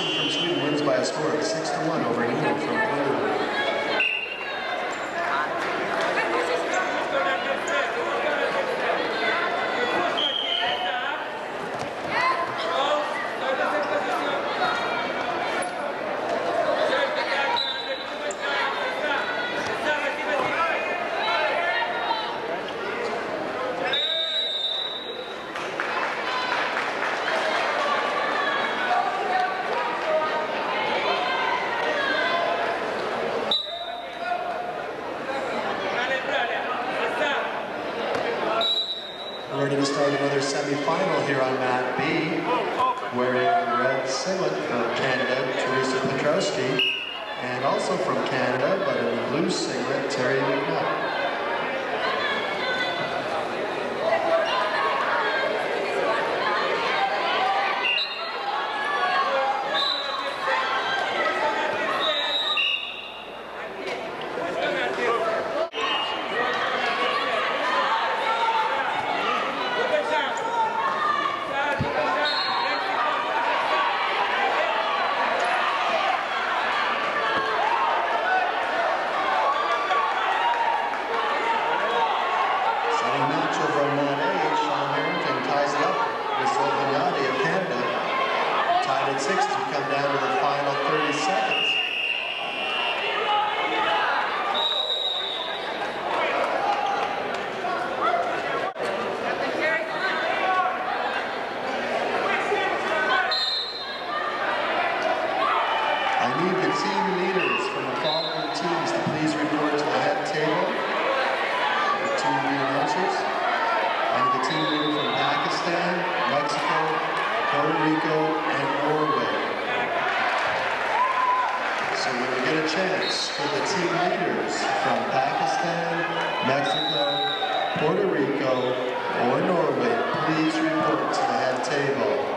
From Sweden wins by a score of 6 to 1 over England from To start another semifinal here on mat B. Wearing the red singlet from Canada, Teresa Petrowski. And also from Canada, but in the blue singlet, Terry McNutt. Setting match over on mat A, Sean Harrington ties it up with Silvaniati of Canada. Tied at 6 to come down to the final 30 seconds. I need the team leaders from the following teams to please report to the head table. The two lead announcers. I need the team leader from Pakistan, Mexico, Puerto Rico, and Norway. So when we get a chance for the team leaders from Pakistan, Mexico, Puerto Rico, or Norway, please report to the head table.